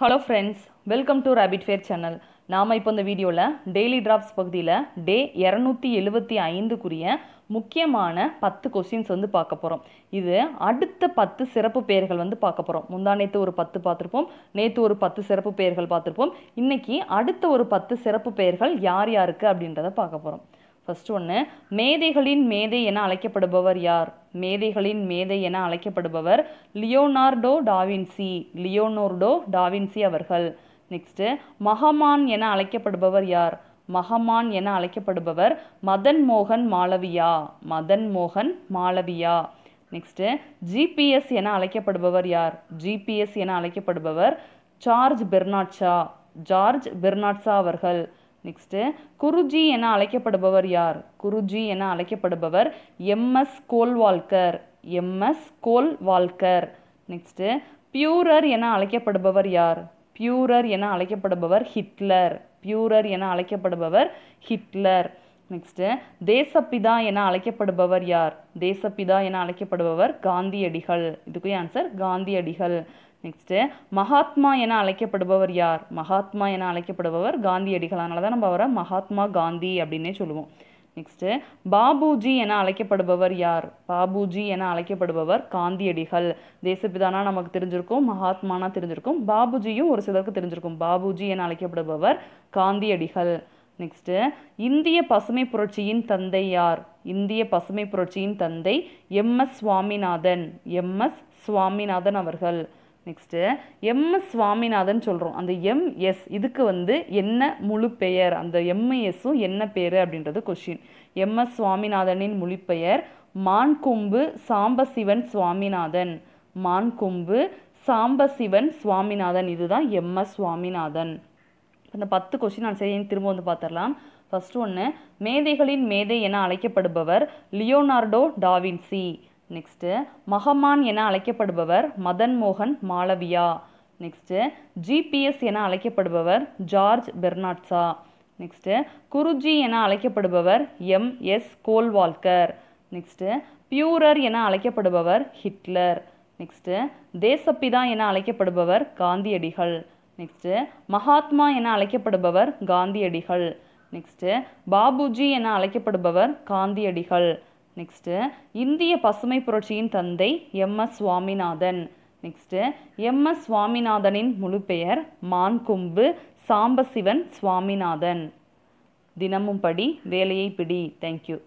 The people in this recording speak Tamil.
Hello friends welcome to rapid fire channel நாம் இப்போ இந்த வீடியோவில் டெய்லி டிராப்ஸ் பகுதியில் டே இரநூத்தி எழுபத்தி ஐந்துக்குரிய முக்கியமான பத்து கொஸ்டின்ஸ் வந்து பார்க்க போகிறோம் இது அடுத்த பத்து சிறப்பு பெயர்கள் வந்து பார்க்க போகிறோம் முந்தா நேற்று ஒரு பத்து பார்த்துருப்போம் நேற்று ஒரு பத்து சிறப்பு பெயர்கள் பார்த்துருப்போம். இன்னைக்கு அடுத்த ஒரு பத்து சிறப்பு பெயர்கள் யார் யாருக்கு அப்படின்றத பார்க்க போகிறோம் ஃபர்ஸ்ட் ஒன்று மேதைகளின் மேதை என அழைக்கப்படுபவர் யார்? மேதைகளின் மேதை என அழைக்கப்படுபவர் Leonardo da Vinci Leonardo da Vinci அவர்கள். நெக்ஸ்ட்டு மகமான் என அழைக்கப்படுபவர் யார்? மகமான் என அழைக்கப்படுபவர் மதன் மோகன் மாளவியா. மதன் மோகன் மாளவியா நெக்ஸ்ட்டு ஜிபிஎஸ் என அழைக்கப்படுபவர் யார்? ஜிபிஎஸ் என அழைக்கப்படுபவர் George Bernard Shaw George Bernard Shaw அவர்கள். நெக்ஸ்ட்டு குருஜி என அழைக்கப்படுபவர் யார்? குருஜி என அழைக்கப்படுபவர் M S Golwalkar. M S Golwalkar. Next Fuhrer என அழைக்கப்படுபவர் யார்? பியூரர் என அழைக்கப்படுபவர் ஹிட்லர். பியூரர் என அழைக்கப்படுபவர் ஹிட்லர். நெக்ஸ்ட்டு தேசப்பிதா என அழைக்கப்படுபவர் யார்? தேசப்பிதா என அழைக்கப்படுபவர் காந்தியடிகள். இதுக்கு ஆன்சர் காந்தியடிகள். நெக்ஸ்ட்டு மகாத்மா என அழைக்கப்படுபவர் யார்? மகாத்மா என அழைக்கப்படுபவர் காந்தியடிகள். அதனால தான் நம்ம அவரை மகாத்மா காந்தி அப்படின்னே சொல்லுவோம். நெக்ஸ்ட்டு பாபுஜி என அழைக்கப்படுபவர் யார்? பாபுஜி என அழைக்கப்படுபவர் காந்தியடிகள். தேசப்பிதானா நமக்கு தெரிஞ்சிருக்கும் மகாத்மானா தெரிஞ்சிருக்கும் பாபுஜியும் ஒரு சிலருக்கு தெரிஞ்சிருக்கும். பாபுஜி என அழைக்கப்படுபவர் காந்தியடிகள். நெக்ஸ்ட்டு இந்திய பசுமை புரட்சியின் தந்தை யார்? இந்திய பசுமை புரட்சியின் தந்தை M S Swaminathan. M S Swaminathan அவர்கள். நெக்ஸ்ட்டு எம்எஸ் சுவாமிநாதன் சொல்கிறோம் அந்த எம்எஸ் இதுக்கு வந்து என்ன முழு பெயர்? அந்த எம்எஸும் என்ன பேர் அப்படின்றது கொஷின் எம்எஸ் சுவாமிநாதனின் மொழிப்பெயர் மான்கொம்பு சாம்பசிவன் சுவாமிநாதன். மான்கொம்பு சாம்பசிவன் சுவாமிநாதன். இதுதான் எம்எஸ் சுவாமிநாதன். இந்த பத்து கொஷின் நான் சரி திரும்ப வந்து பார்த்துடலாம் ஃபர்ஸ்ட் ஒன்று மேதைகளின் மேதை என அழைக்கப்படுபவர் லியோனார்டோ டாவின்சி. நெக்ஸ்ட்டு மகமான் என அழைக்கப்படுபவர் மதன் மோகன் மாளவியா நெக்ஸ்ட்டு ஜிபிஎஸ் என அழைக்கப்படுபவர் ஜார்ஜ் பெர்னாட்ஸா நெக்ஸ்ட்டு குருஜி என அழைக்கப்படுபவர் M. S. Golwalkar. Next Fuhrer என அழைக்கப்படுபவர் ஹிட்லர். நெக்ஸ்ட்டு தேசப்பிதா என அழைக்கப்படுபவர் காந்தியடிகள். நெக்ஸ்ட்டு மகாத்மா என அழைக்கப்படுபவர் காந்தியடிகள். நெக்ஸ்ட்டு பாபுஜி என அழைக்கப்படுபவர் காந்தியடிகள். நெக்ஸ்ட்டு இந்திய பசுமை புரட்சியின் தந்தை M. S. Swaminathan. Next M. S. சுவாமிநாதனின் முழு பெயர் மான்கொம்பு சாம்பசிவன் சுவாமிநாதன். தினமும் படி வேலையை பிடி. தேங்க்யூ